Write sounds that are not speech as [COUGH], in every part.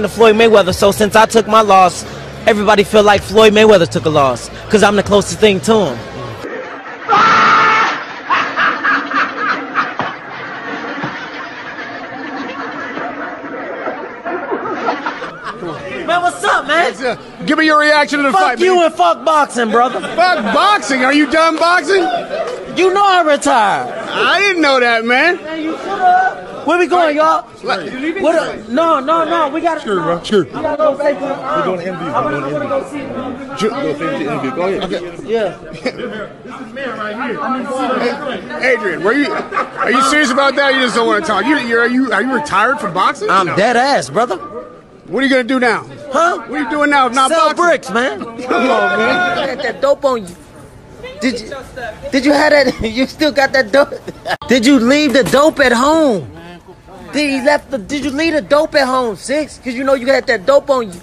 to Floyd Mayweather, so since I took my loss, everybody feel like Floyd Mayweather took a loss, because I'm the closest thing to him. Man, what's up, man? Give me your reaction to the Fuck fight. you man. and fuck boxing, brother. Fuck boxing. Are you done boxing? You know I retired. I didn't know that, man. Man, you. Where we going, y'all? What a, no, no, no. We got to. Sure, bro, Sure. We gotta go We're going to interview. I'm We're gonna, doing I'm an gonna go see him. Sure. Go finish the interview. Go ahead. Yeah. Adrien, were you? Are you serious about that? Or you just don't want to talk. You, you're, you? Are you retired from boxing? I'm No. dead ass, brother. What are you gonna do now? Huh? What are you doing now? If not Sell boxing? bricks, man. Come on, man. [LAUGHS] You had that dope on you. Did you? Did you have that? [LAUGHS] You still got that dope? [LAUGHS] Did you leave the dope at home? Did you left the? Did you leave the dope at home, six? Cause you know you had that dope on you.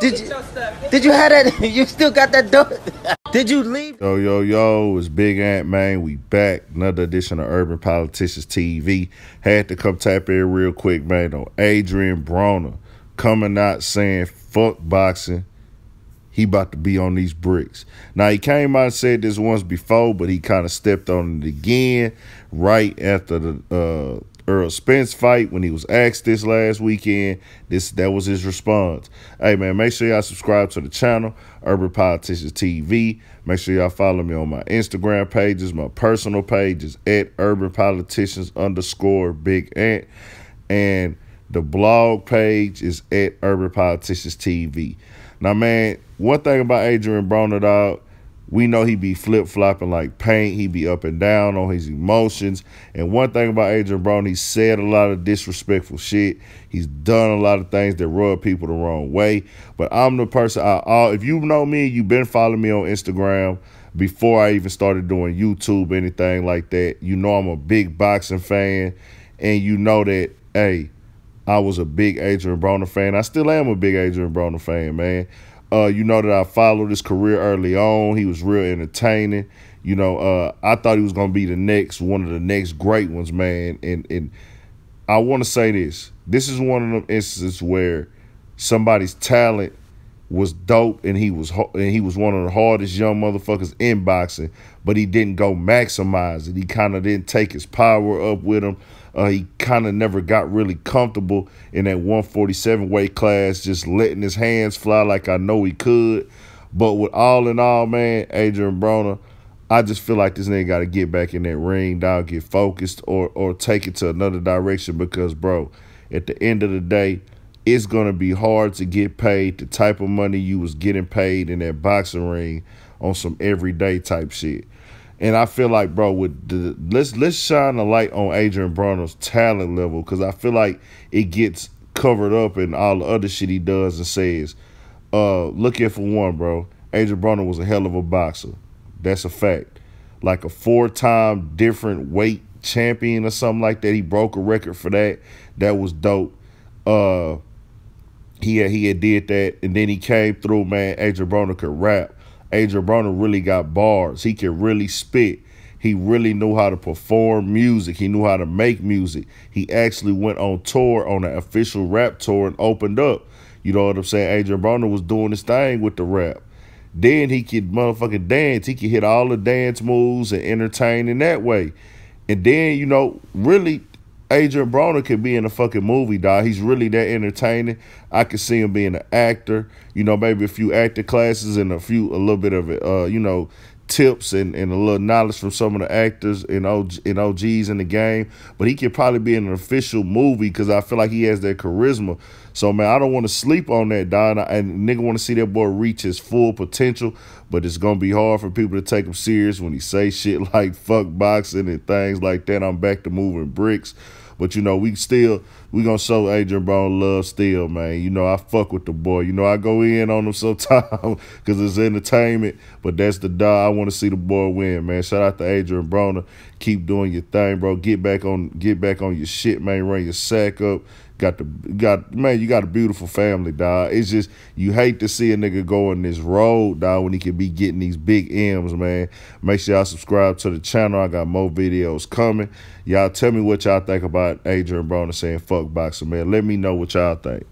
Did you? Did you have that? [LAUGHS] You still got that dope? [LAUGHS] Did you leave? Yo, yo, yo, it's Big Ant, man. We back. Another edition of Urban Politicians TV. Had to come tap in real quick, man, on Adrien Broner coming out saying, fuck boxing. He about to be on these bricks. Now, he came out and said this once before, but he kind of stepped on it again right after the uh, Errol Spence fight when he was asked this last weekend. This That was his response. Hey, man, make sure y'all subscribe to the channel, Urban Politicians TV. Make sure y'all follow me on my Instagram pages, my personal pages at Urban Politicians underscore Big Ant. And the blog page is at Urban Politicians TV. Now, man, one thing about Adrien Broner, dog, we know he be flip flopping like paint. He be up and down on his emotions. And one thing about Adrien Broner, he said a lot of disrespectful shit. He's done a lot of things that rub people the wrong way. But I'm the person. I, I if you know me, you've been following me on Instagram before I even started doing YouTube, anything like that. You know I'm a big boxing fan, and you know that hey. I was a big Adrien Broner fan. I still am a big Adrien Broner fan, man. Uh, you know that I followed his career early on. He was real entertaining. You know, uh, I thought he was gonna be the next one of the next great ones, man. And and I want to say this. This is one of them instances where somebody's talent was dope and he was and he was one of the hardest young motherfuckers in boxing, but he didn't go maximize it. He kind of didn't take his power up with him. Uh, he kind of never got really comfortable in that 147 weight class, just letting his hands fly like I know he could. But with all in all, man, Adrien Broner, I just feel like this nigga got to get back in that ring, dog, get focused, or or take it to another direction because, bro, at the end of the day, it's gonna be hard to get paid the type of money you was getting paid in that boxing ring on some everyday type shit. And I feel like, bro, with the let's let's shine a light on Adrien Broner's talent level because I feel like it gets covered up in all the other shit he does and says. Uh, look at for one, bro. Adrien Broner was a hell of a boxer. That's a fact. Like a four-time different weight champion or something like that. He broke a record for that. That was dope. Uh, he had, he had did that, and then he came through. Man, Adrien Broner could rap. Adrien Broner really got bars. He could really spit. He really knew how to perform music. He knew how to make music. He actually went on tour on an official rap tour and opened up. You know what I'm saying? Adrien Broner was doing his thing with the rap. Then he could motherfucking dance. He could hit all the dance moves and entertain in that way. And then, you know, really, Adrien Broner could be in a fucking movie, dog. He's really that entertaining. I could see him being an actor. You know, maybe a few actor classes and a few, a little bit of it, uh, you know, tips and, and a little knowledge from some of the actors and, OG, and OGs in the game. But he could probably be in an official movie because I feel like he has that charisma. So, man, I don't want to sleep on that, dog. And nigga want to see that boy reach his full potential. But it's going to be hard for people to take him serious when he say shit like fuck boxing and things like that. I'm back to moving bricks. But you know, we still we gonna show Adrian Brown love still, man. You know, I fuck with the boy. You know, I go in on him sometimes [LAUGHS] because it's entertainment. But that's the dog. I want to see the boy win, man. Shout out to Adrien Broner. Keep doing your thing, bro. Get back on get back on your shit, man. Run your sack up. Got the got man, you got a beautiful family, dog. It's just you hate to see a nigga go in this road, dog, when he could be getting these big M's, man. Make sure y'all subscribe to the channel. I got more videos coming. Y'all tell me what y'all think about Adrien Broner saying fuck boxing, man. Let me know what y'all think.